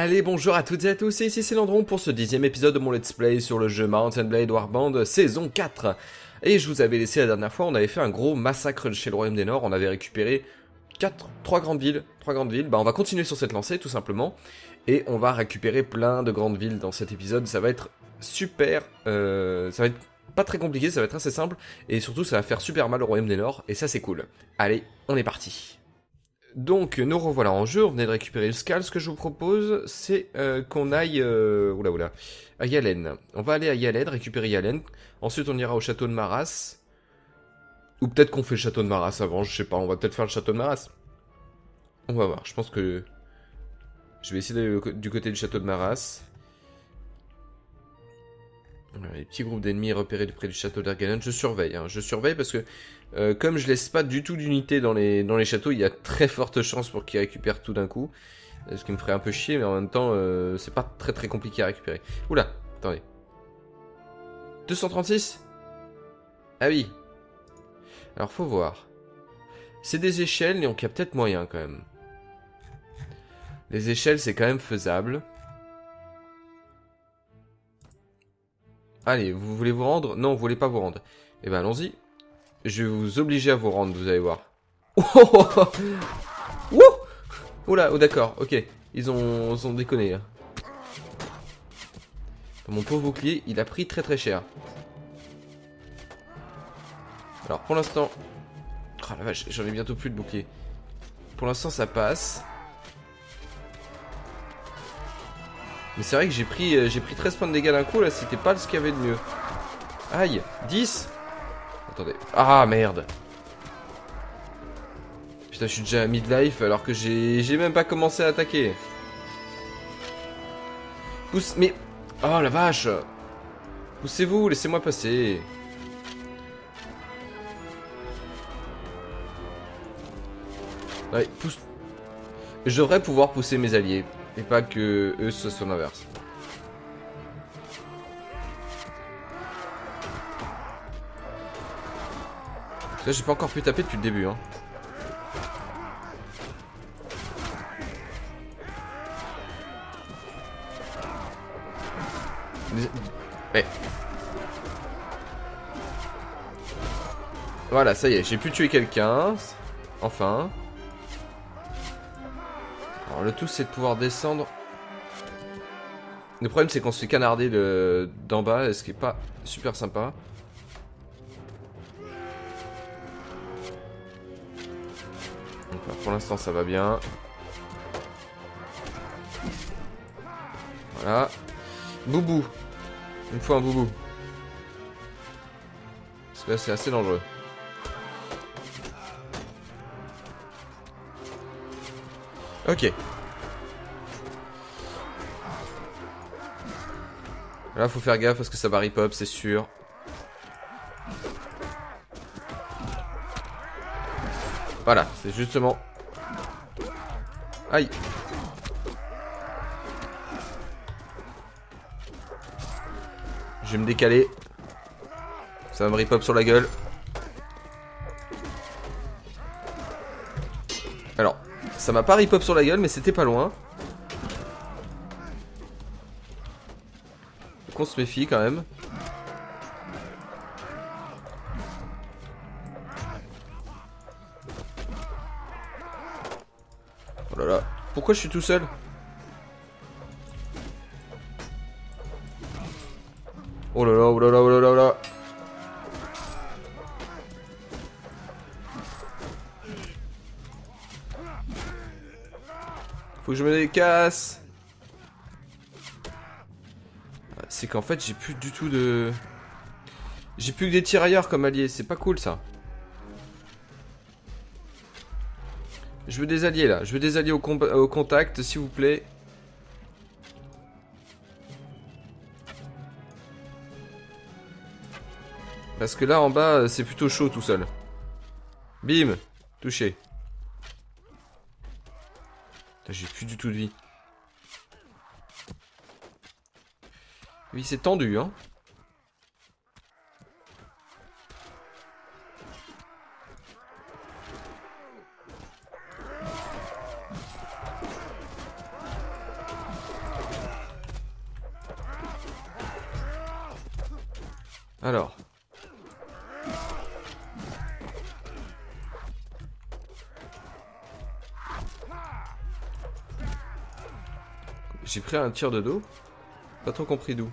Allez, bonjour à toutes et à tous, ici c'est Landron pour ce dixième épisode de mon let's play sur le jeu Mountain Blade Warband saison 4. Et je vous avais laissé la dernière fois, on avait fait un gros massacre chez le Royaume des Nords, on avait récupéré 4, 3 grandes villes, 3 grandes villes, bah on va continuer sur cette lancée tout simplement, et on va récupérer plein de grandes villes dans cet épisode, ça va être super, euh, ça va être pas très compliqué, ça va être assez simple, et surtout ça va faire super mal au Royaume des Nords, et ça c'est cool. Allez, on est parti donc, nous revoilà en jeu, on venait de récupérer le Scal. Ce que je vous propose, c'est euh, qu'on aille... Euh, oula, oula. À Yalen. On va aller à Yalen, récupérer Yalen. Ensuite, on ira au château de Maras. Ou peut-être qu'on fait le château de Maras avant, je sais pas. On va peut-être faire le château de Maras. On va voir, je pense que... Je vais essayer d'aller du côté du château de Maras. Les petits groupes d'ennemis repérés près du château d'Arganon. Je surveille, hein. je surveille parce que euh, comme je laisse pas du tout d'unité dans les, châteaux, il y a très forte chance pour qu'ils récupèrent tout d'un coup. Euh, ce qui me ferait un peu chier, mais en même temps, euh, c'est pas très très compliqué à récupérer. Oula, attendez. 236 Ah oui. Alors faut voir. C'est des échelles, il y a peut-être moyen quand même. Les échelles, c'est quand même faisable. Allez, vous voulez vous rendre? Non, vous voulez pas vous rendre. Eh ben allons-y. Je vais vous obliger à vous rendre, vous allez voir. Oh Oula, oh d'accord, ok. Ils ont, ils ont déconné. Hein. Mon pauvre bouclier, il a pris très très cher. Alors pour l'instant... Oh la vache, j'en ai bientôt plus de bouclier. Pour l'instant ça passe. Mais c'est vrai que j'ai pris, euh, j'ai pris 13 points de dégâts d'un coup là, c'était pas ce qu'il y avait de mieux. Aïe, 10 Attendez. Ah merde. Putain, je suis déjà à midlife alors que j'ai même pas commencé à attaquer. Pousse, mais... Oh la vache Poussez-vous, laissez-moi passer. Ouais, pousse... Je devrais pouvoir pousser mes alliés. Et pas que eux ce soit l'inverse. Là, j'ai pas encore pu taper depuis le début. Hein. Mais... Voilà, ça y est, j'ai pu tuer quelqu'un. Enfin. Le tout, c'est de pouvoir descendre. Le problème, c'est qu'on se fait canarder d'en bas, ce qui est pas super sympa. pour l'instant ça va bien. Voilà. Boubou. Une fois un boubou. Parce que là c'est assez dangereux. Ok. Là faut faire gaffe parce que ça va rip up c'est sûr. Voilà, c'est justement... Aïe Je vais me décaler. Ça va me rip sur la gueule. Alors, ça m'a pas rip sur la gueule, mais c'était pas loin. Qu'on se méfie quand même. Pourquoi je suis tout seul? Oh là là, oh là là, oh là là, oh là. Faut que je me décasse C'est qu'en fait j'ai plus du tout de... J'ai plus que des tirailleurs comme alliés, c'est pas cool ça. Je veux des alliés là. Je veux des alliés au, contact, s'il vous plaît. Parce que là en bas, c'est plutôt chaud tout seul. Bim Touché. J'ai plus du tout de vie. Oui, c'est tendu, hein. Alors. J'ai pris un tir de dos. Pas trop compris d'où.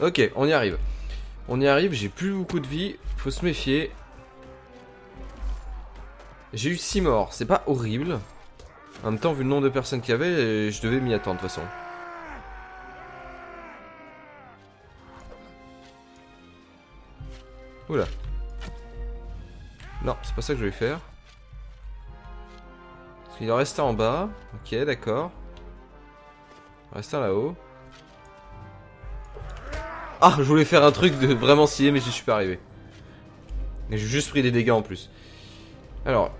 Ok, on y arrive. On y arrive, j'ai plus beaucoup de vie. Faut se méfier. J'ai eu 6 morts, c'est pas horrible. En même temps, vu le nombre de personnes qu'il y avait, je devais m'y attendre de toute façon. Oula. C'est pas ça que je vais faire. Parce qu'il en restait en bas. Ok, d'accord. Reste un là-haut. Ah, je voulais faire un truc de vraiment stylé, mais je suis pas arrivé. Et j'ai juste pris des dégâts en plus. Alors.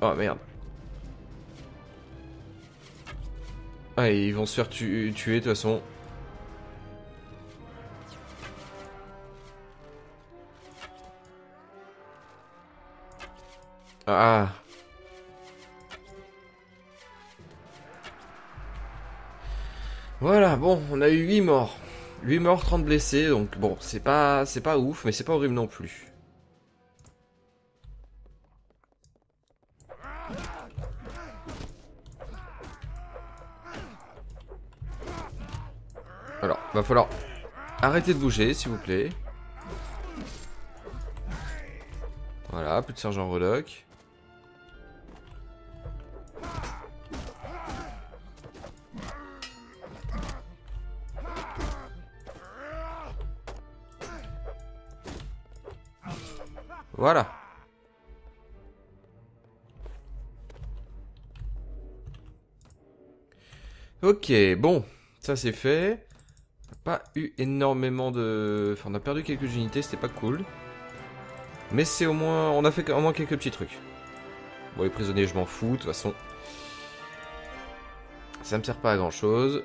Oh merde. Ah, ils vont se faire tuer de toute façon. Ah. Voilà, bon, on a eu 8 morts. 8 morts, 30 blessés, donc bon, c'est pas c'est pas ouf, mais c'est pas horrible non plus. Alors, va falloir arrêter de bouger, s'il vous plaît. Voilà, plus de sergent Redoc. Voilà. Ok, bon, ça c'est fait. pas eu énormément de... Enfin, on a perdu quelques unités, c'était pas cool. Mais c'est au moins... On a fait au moins quelques petits trucs. Bon, les prisonniers, je m'en fous, de toute façon. Ça me sert pas à grand chose.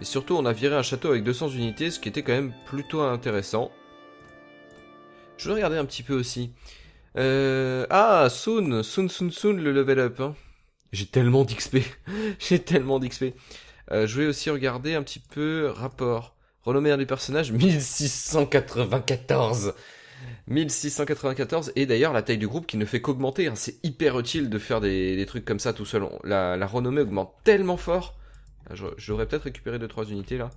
Et surtout, on a viré un château avec 200 unités, ce qui était quand même plutôt intéressant. Je vais regarder un petit peu aussi. Euh... Ah, Soon, Soon, Soon, Soon, le level up. Hein. J'ai tellement d'XP. J'ai tellement d'XP. Euh, je vais aussi regarder un petit peu rapport. Renommée du personnage, 1694. 1694 et d'ailleurs la taille du groupe qui ne fait qu'augmenter. Hein. C'est hyper utile de faire des, trucs comme ça tout seul. La, renommée augmente tellement fort. Ah, j'aurais peut-être récupéré 2-3 unités là.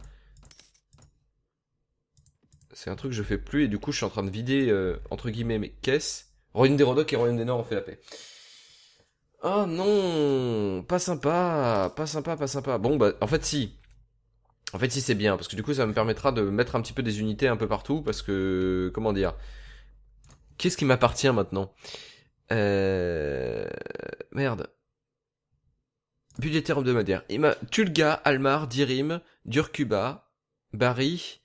C'est un truc que je fais plus et du coup je suis en train de vider euh, entre guillemets mes caisses. Royaume des Rodocs et Royaume des Nord ont fait la paix. Oh non, pas sympa, pas sympa, pas sympa. Bon bah en fait si. En fait si c'est bien parce que du coup ça me permettra de mettre un petit peu des unités un peu partout parce que comment dire. Qu'est-ce qui m'appartient maintenant? Euh merde. Budgétaire hebdomadaire. Il m'a Tulga, Almar, Dirim, Durkuba, Bari,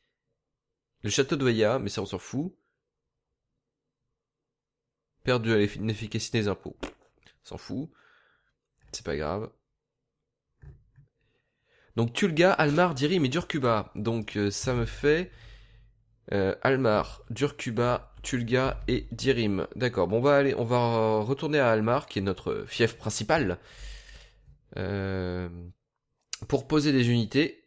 le château Veilla, mais ça on s'en fout. Perdu à l'efficacité des impôts. S'en fout. C'est pas grave. Donc Tulga, Almar, Dirim et Durkuba. Donc euh, ça me fait euh, Almar, Durkuba, Tulga et Dirim. D'accord. Bon bah allez, on va retourner à Almar, qui est notre fief principal, euh, pour poser des unités.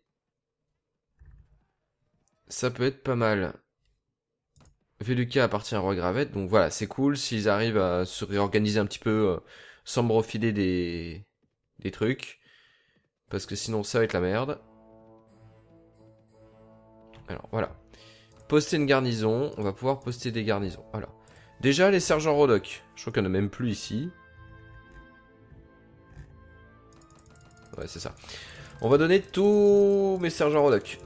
Ça peut être pas mal. Veluca appartient à Roi Gravette, donc voilà, c'est cool s'ils arrivent à se réorganiser un petit peu euh, sans me refiler des, des trucs. Parce que sinon ça va être la merde. Alors voilà. Poster une garnison, on va pouvoir poster des garnisons. Voilà. Déjà les sergents Rodoc, je crois qu'il n'y en a même plus ici. Ouais, c'est ça. On va donner tous mes sergents Rodoc.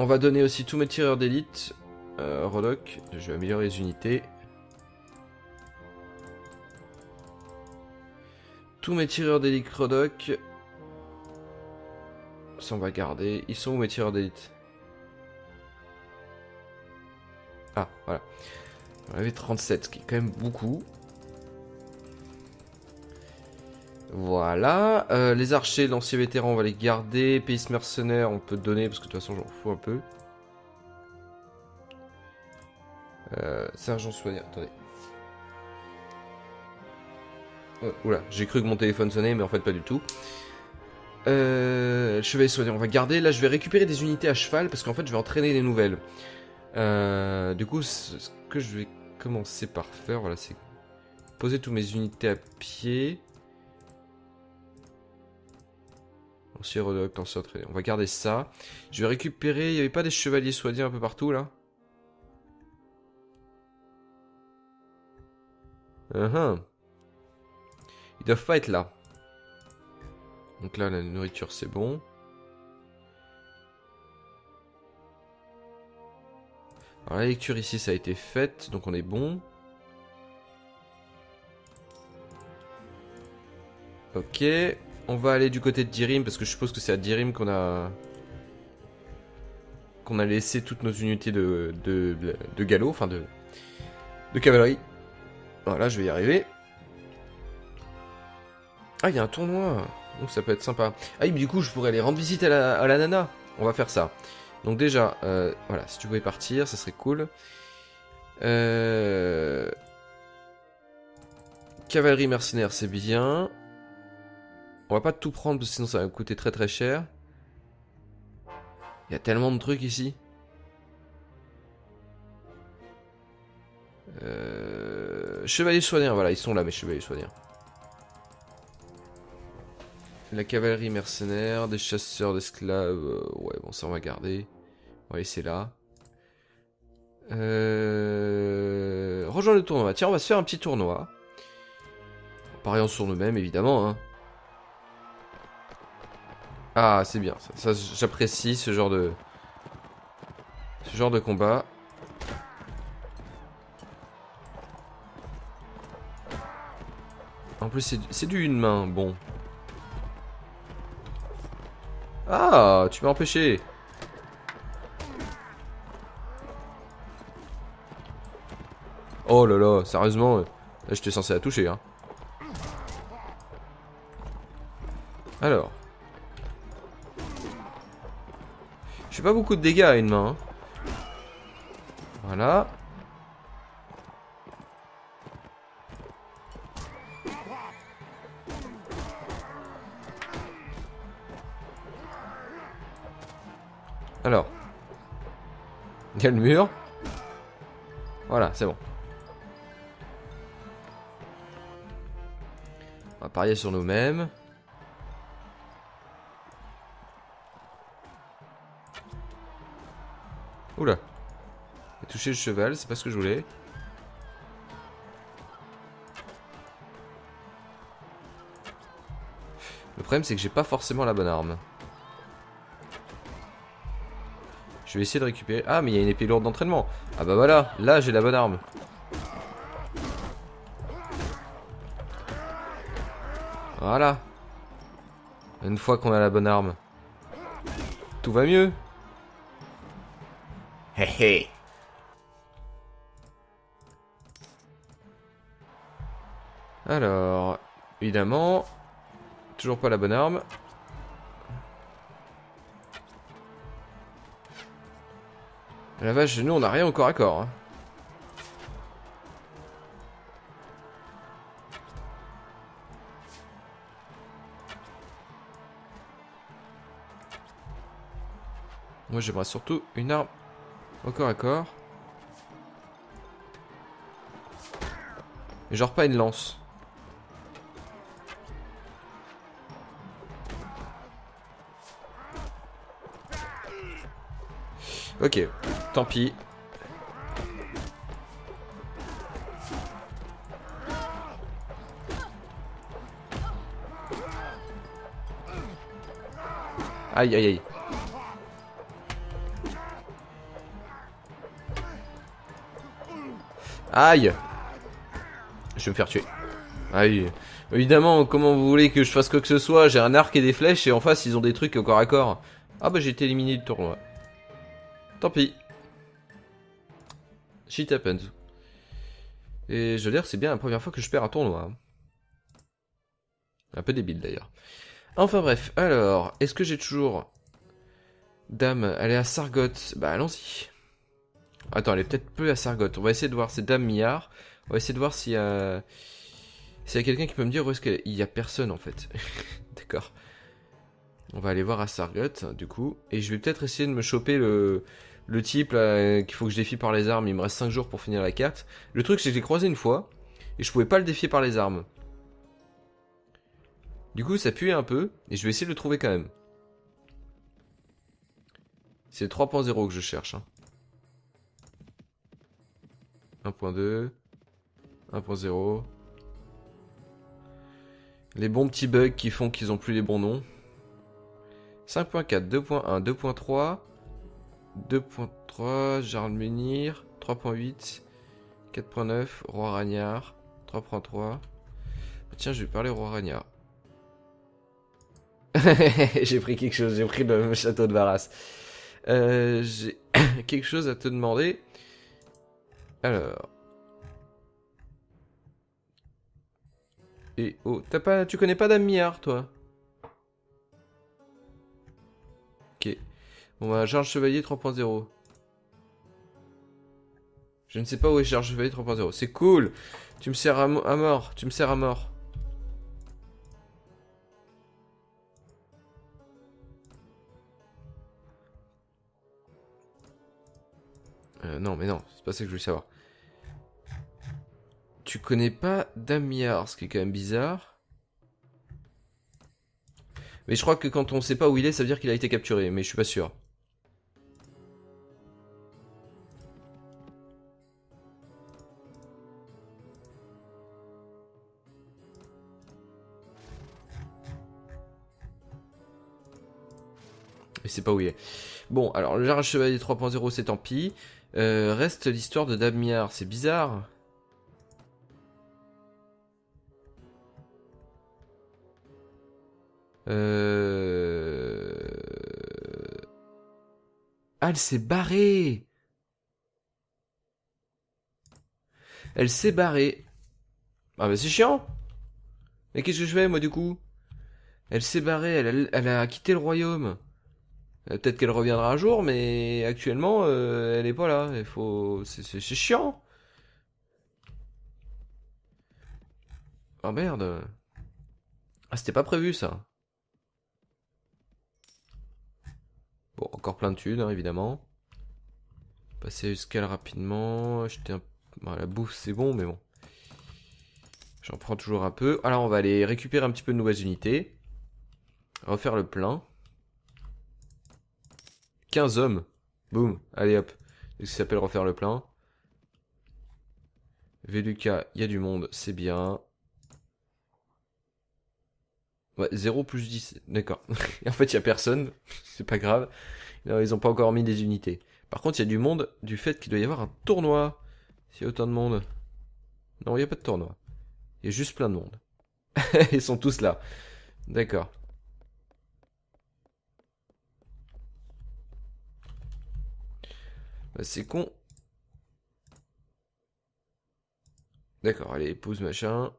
On va donner aussi tous mes tireurs d'élite. Euh, je vais améliorer les unités. Tous mes tireurs d'élite Rodoc. Ça on va garder. Ils sont où mes tireurs d'élite? Ah, voilà. On avait 37, ce qui est quand même beaucoup. Voilà. Euh, les archers, l'ancien vétéran, on va les garder. Pays mercenaires, on peut donner parce que de toute façon, j'en fous un peu. Euh, sergent soigneur, attendez. Euh, oula, j'ai cru que mon téléphone sonnait, mais en fait pas du tout. Chevalier soignant, on va garder. Là, je vais récupérer des unités à cheval parce qu'en fait, je vais entraîner les nouvelles. Du coup, ce que je vais commencer par faire, voilà, c'est poser toutes mes unités à pied. Ancien redoct, ancien entraîné. On va garder ça. Je vais récupérer. Il n'y avait pas des chevaliers soignants un peu partout là uh -huh. Ils doivent pas être là. Donc là, la nourriture, c'est bon. Alors la lecture ici, ça a été faite, donc on est bon. Ok, on va aller du côté de Dirim, parce que je suppose que c'est à Dirim qu'on a... qu'on a laissé toutes nos unités de, de, galop, enfin de, de cavalerie. Voilà, je vais y arriver. Ah, il y a un tournoi donc ça peut être sympa. Ah mais du coup, je pourrais aller rendre visite à la, nana. On va faire ça. Donc déjà, euh, voilà, si tu pouvais partir, ça serait cool. Euh... Cavalerie mercenaire, c'est bien. On va pas tout prendre, parce que sinon ça va coûter très très cher. Il y a tellement de trucs ici. Euh... Chevalier soigneur, voilà, ils sont là, mes chevaliers soigneurs. La cavalerie mercenaire, des chasseurs d'esclaves. Euh, ouais, bon, ça on va garder. On va laisser là. Euh... Rejoindre le tournoi. Tiens, on va se faire un petit tournoi. Pariant sur nous-mêmes, évidemment. Hein. Ah, c'est bien. Ça, j'apprécie ce genre de... Ce genre de combat. En plus, c'est du une main. Bon, Ah, tu m'as empêché. Oh là là, sérieusement, là j'étais censé la toucher. Hein. Alors. Pas beaucoup de dégâts à une main. Hein. Voilà. Alors. Il y a le mur. Voilà, c'est bon. On va parier sur nous-mêmes. Le cheval, c'est pas ce que je voulais. Le problème c'est que j'ai pas forcément la bonne arme. Je vais essayer de récupérer... Ah, mais il y a une épée lourde d'entraînement. Ah bah voilà, là j'ai la bonne arme. Voilà. Une fois qu'on a la bonne arme. Tout va mieux. Alors, évidemment, toujours pas la bonne arme. La vache, nous on a rien au corps à corps. Hein. Moi j'aimerais surtout une arme au corps à corps. Et genre pas une lance. Ok, tant pis. Aïe aïe aïe. Aïe Je vais me faire tuer. Aïe. Évidemment, comment vous voulez que je fasse quoi que ce soit? J'ai un arc et des flèches et en face ils ont des trucs au corps à corps. Ah bah j'ai été éliminé du tournoi. Tant pis. Shit happens. Et je veux dire, c'est bien la première fois que je perds un tournoi. Un peu débile d'ailleurs. Enfin bref, alors, est-ce que j'ai toujours... Dame, elle est à Sargot. Bah allons-y. Attends, elle est peut-être peu à Sargot. On va essayer de voir, c'est Dame Millard. On va essayer de voir s'il y a... S'il y a quelqu'un qui peut me dire où est-ce qu'il y a personne en fait. D'accord. On va aller voir à Sargot, du coup. Et je vais peut-être essayer de me choper le, type qu'il faut que je défie par les armes. Il me reste 5 jours pour finir la carte. Le truc, c'est que j'ai croisé une fois. Et je pouvais pas le défier par les armes. Du coup, ça pue un peu. Et je vais essayer de le trouver quand même. C'est 3.0 que je cherche. 1.2. 1.0. Les bons petits bugs qui font qu'ils ont plus les bons noms. 5.4, 2.1, 2.3, 2.3, Jarl Menhir, 3.8, 4.9, Roi Ragnard, 3.3. Tiens, je vais parler Roi Ragnard. j'ai pris quelque chose, j'ai pris le château de Varas. Euh, j'ai quelque chose à te demander. Alors. Et oh, t'as pas, tu connais pas Damiar, toi? Bon bah, Charge Chevalier 3.0. Je ne sais pas où est Charge Chevalier 3.0. C'est cool Tu me sers à, mort, tu me sers à mort. Euh, non, mais non, c'est pas ça que je voulais savoir. Tu connais pas Damiar, ce qui est quand même bizarre. Mais je crois que quand on sait pas où il est, ça veut dire qu'il a été capturé, mais je suis pas sûr. C'est pas où il est. Bon, alors le Jarre Chevalier 3.0, c'est tant pis. Euh, reste l'histoire de Damiar, c'est bizarre. Euh... Ah, elle s'est barrée Elle s'est barrée. Ah bah c'est chiant Mais qu'est-ce que je fais moi du coup? Elle s'est barrée, elle a quitté le royaume. Euh, peut-être qu'elle reviendra un jour, mais actuellement, euh, elle est pas là. Il faut, c'est chiant. Oh merde. Ah, c'était pas prévu ça. Bon, encore plein de thunes, hein, évidemment. Passer à escale rapidement. Acheter un... la bouffe, c'est bon, mais bon. J'en prends toujours un peu. Alors, on va aller récupérer un petit peu de nouvelles unités. Refaire le plein. 15 hommes. Boum. Allez hop. Qui s'appelle refaire le plein. Veluca, il y a du monde, c'est bien. Ouais, 0 plus 10, d'accord. en fait, il y a personne, c'est pas grave. ils ont pas encore mis des unités. Par contre, il y a du monde du fait qu'il doit y avoir un tournoi. S'il y a autant de monde. Non, il n'y a pas de tournoi. Il y a juste plein de monde. Ils sont tous là. D'accord. Bah, c'est con. D'accord, allez, pause machin.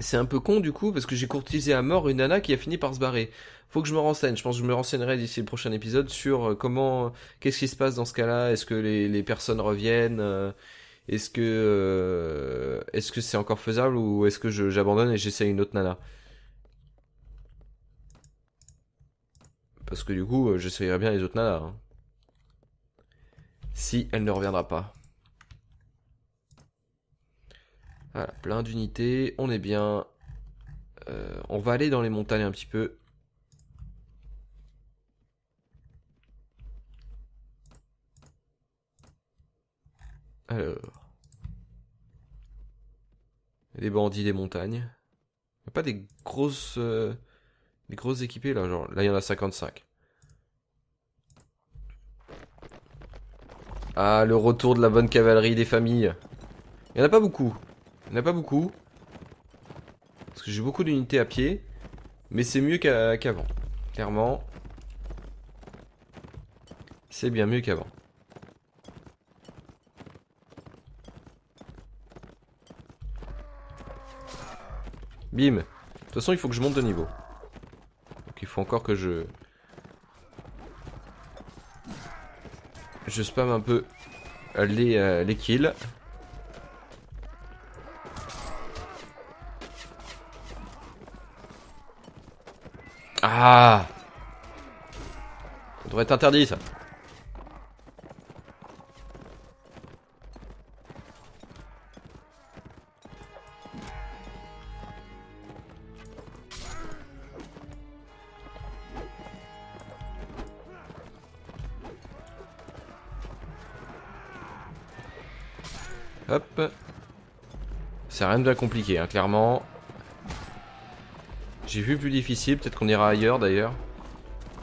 C'est un peu con du coup parce que j'ai courtisé à mort une nana qui a fini par se barrer. Faut que je me renseigne. Je pense que je me renseignerai d'ici le prochain épisode sur euh, comment, qu'est-ce qui se passe dans ce cas-là. Est-ce que les, personnes reviennent euh, Est-ce que euh, est-ce que c'est encore faisable ou est-ce que j'abandonne et j'essaie une autre nana? Parce que du coup, j'essayerai bien les autres nanas. Hein. Si elle ne reviendra pas. Voilà, plein d'unités, on est bien. Euh, on va aller dans les montagnes un petit peu. Alors. Les bandits des montagnes. Il a pas des grosses... Euh, des grosses équipées là, genre là il y en a 55. Ah, le retour de la bonne cavalerie des familles. Il n'y en a pas beaucoup. Il n'y en a pas beaucoup. Parce que j'ai beaucoup d'unités à pied. Mais c'est mieux qu'avant. Clairement. C'est bien mieux qu'avant. Bim. De toute façon, il faut que je monte de niveau. Donc il faut encore que je... je spam un peu euh, les, euh, les kills. Ah Ça devrait être interdit ça C'est rien de bien compliqué, hein, clairement. J'ai vu plus difficile, peut-être qu'on ira ailleurs d'ailleurs.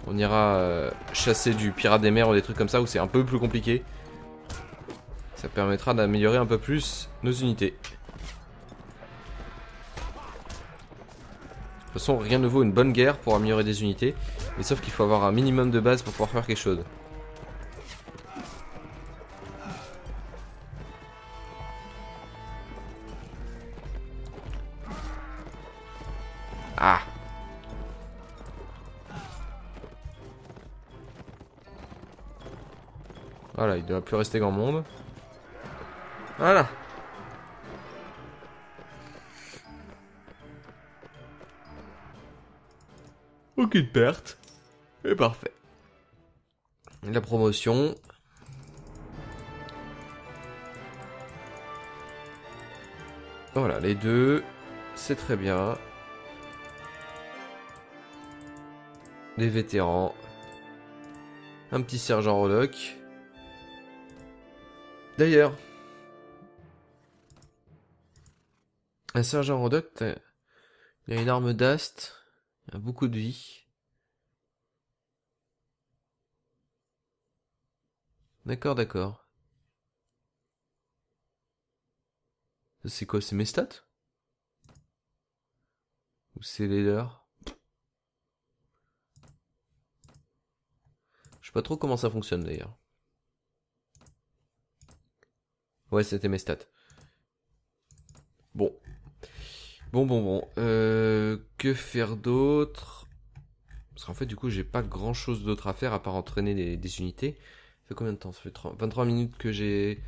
On ira euh, chasser du pirate des mers ou des trucs comme ça où c'est un peu plus compliqué. Ça permettra d'améliorer un peu plus nos unités. De toute façon, rien ne vaut une bonne guerre pour améliorer des unités. Mais sauf qu'il faut avoir un minimum de base pour pouvoir faire quelque chose. Voilà, il ne doit plus rester grand monde. Voilà Aucune perte. Et parfait. La promotion. Voilà, les deux. C'est très bien. Des vétérans. Un petit sergent Rodoc. D'ailleurs, un sergent Rodoc, il a une arme d'ast, il a beaucoup de vie. D'accord, d'accord. C'est quoi, c'est mes stats? Ou c'est les leurs? Je sais pas trop comment ça fonctionne d'ailleurs. Ouais, c'était mes stats. Bon. Bon, bon, bon. Euh, que faire d'autre? Parce qu'en fait, du coup, j'ai pas grand chose d'autre à faire à part entraîner des, unités. Ça fait combien de temps? Ça fait 23 minutes que j'ai...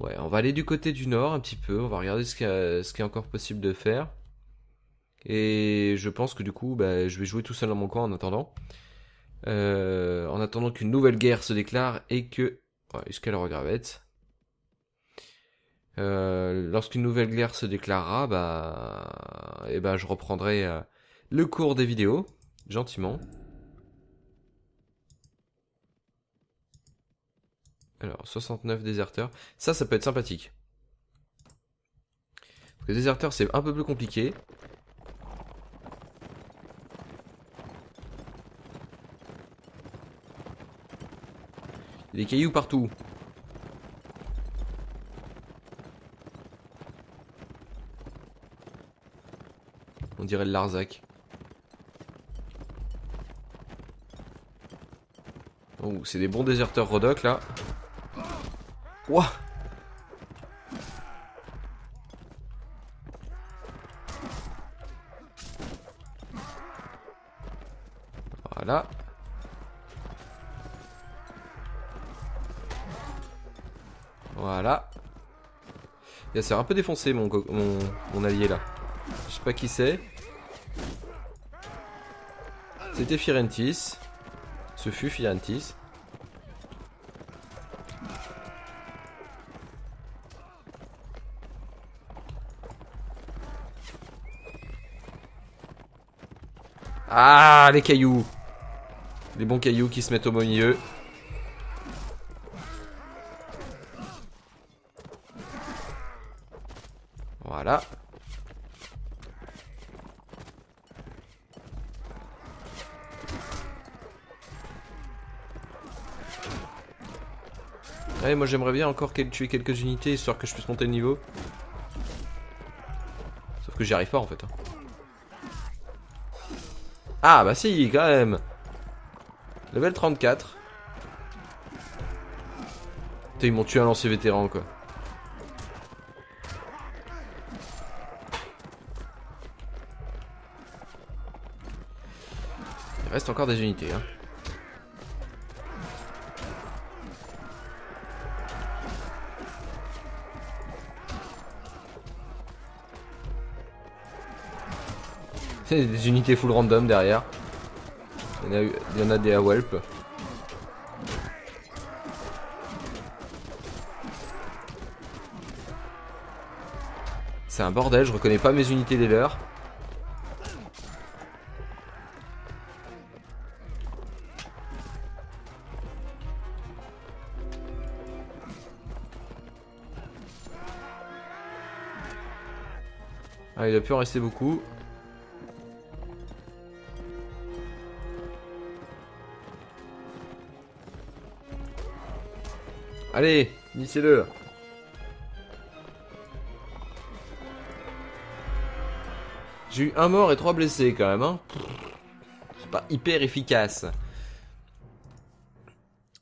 Ouais, on va aller du côté du nord un petit peu. On va regarder ce qui est encore possible de faire. Et je pense que du coup, bah, je vais jouer tout seul dans mon coin en attendant. Euh, en attendant qu'une nouvelle guerre se déclare et que... Ouais, jusqu'à la regravette. Euh, lorsqu'une nouvelle guerre se déclarera, bah, et eh ben, je reprendrai euh, le cours des vidéos, gentiment. Alors, 69 déserteurs. Ça, ça peut être sympathique. Parce que déserteurs, c'est un peu plus compliqué. Il y a des cailloux partout. On dirait le Larzac. Oh, c'est des bons déserteurs Rodoc là. Ouah Voilà. Voilà. Il s'est un peu défoncé mon, mon allié là. Je sais pas qui c'est. C'était Firentis. Ce fut Firentis. Ah, les cailloux. Les bons cailloux qui se mettent au milieu. Voilà. Ouais, moi j'aimerais bien encore tuer quelques unités histoire que je puisse monter le niveau. Sauf que j'y arrive pas en fait. Hein. Ah bah si, quand même Level 34. Putain, ils m'ont tué un lancier vétéran quoi. Il reste encore des unités hein. Des unités full random derrière. Il y en a, il a des à Welp. C'est un bordel, je reconnais pas mes unités des leurs. Ah, il a pu en rester beaucoup. Allez, initiez-le. J'ai eu un mort et trois blessés quand même, hein. C'est pas hyper efficace.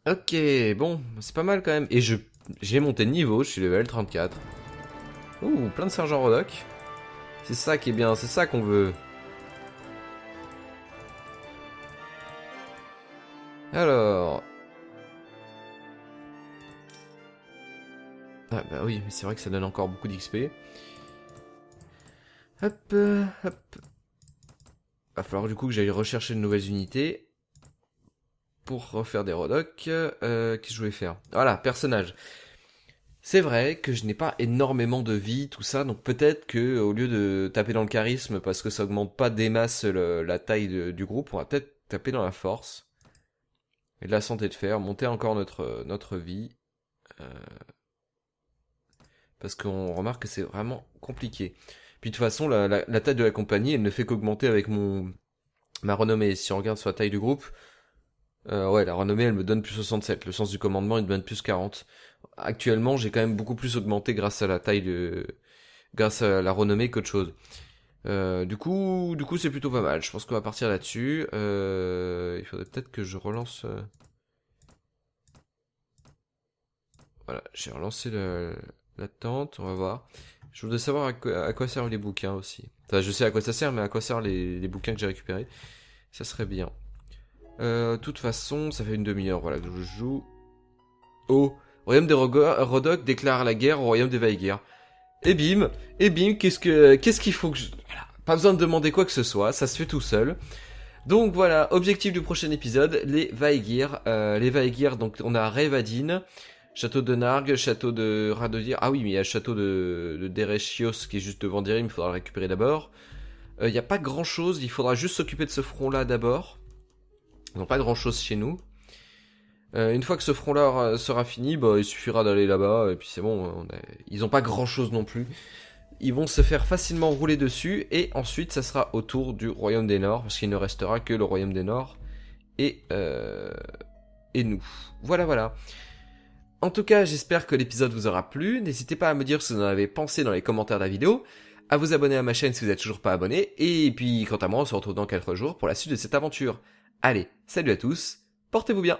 Ok, bon, c'est pas mal quand même. Et je j'ai monté de niveau, je suis level 34. Ouh, plein de sergents Rodoc. C'est ça qui est bien, c'est ça qu'on veut. Alors... Ah bah oui, mais c'est vrai que ça donne encore beaucoup d'XP. Hop, euh, hop. Va falloir du coup que j'aille rechercher de nouvelles unités. Pour refaire des Rodoc. Euh, Qu'est-ce que je voulais faire? Voilà, personnage. C'est vrai que je n'ai pas énormément de vie, tout ça, donc peut-être que au lieu de taper dans le charisme parce que ça augmente pas des masses la taille du groupe, on va peut-être taper dans la force et de la santé de fer, monter encore notre notre vie, euh, parce qu'on remarque que c'est vraiment compliqué. Puis de toute façon, la, taille de la compagnie, elle ne fait qu'augmenter avec mon ma renommée. Si on regarde sur la taille du groupe, euh, ouais, la renommée, elle me donne plus 67. Le sens du commandement, il me donne plus 40. Actuellement, j'ai quand même beaucoup plus augmenté grâce à la taille de, grâce à la renommée qu'autre chose. Euh, du coup, du coup, c'est plutôt pas mal. Je pense qu'on va partir là-dessus. Euh, il faudrait peut-être que je relance. Voilà, j'ai relancé la tente. On va voir. Je voudrais savoir à quoi, servent les bouquins aussi. Enfin, je sais à quoi ça sert, mais à quoi servent les, bouquins que j'ai récupérés. Ça serait bien. Euh, de toute façon, ça fait une demi-heure, voilà, que je joue. Oh, Royaume des Rodoc déclare la guerre au Royaume des Vaigir. Et bim, et bim, qu'est-ce que, qu'est-ce qu'il faut que je... Voilà, pas besoin de demander quoi que ce soit, ça se fait tout seul. Donc voilà, objectif du prochain épisode, les Vaigir. Euh, les Vaigir, donc on a Revadine. Château de Narg, château de Radodir. Ah oui, mais il y a le château de, de Derechios qui est juste devant Dirim, il faudra le récupérer d'abord. Euh, il n'y a pas grand chose, il faudra juste s'occuper de ce front-là d'abord. Ils n'ont pas grand chose chez nous. Euh, une fois que ce front-là sera fini, bah, il suffira d'aller là-bas, et puis c'est bon, ils n'ont pas grand chose non plus. Ils vont se faire facilement rouler dessus, et ensuite ça sera au tour du Royaume des Nords, parce qu'il ne restera que le Royaume des Nords et, euh, et nous. Voilà, voilà. En tout cas, j'espère que l'épisode vous aura plu. N'hésitez pas à me dire ce que vous en avez pensé dans les commentaires de la vidéo, à vous abonner à ma chaîne si vous n'êtes toujours pas abonné, et puis quant à moi, on se retrouve dans quelques jours pour la suite de cette aventure. Allez, salut à tous, portez-vous bien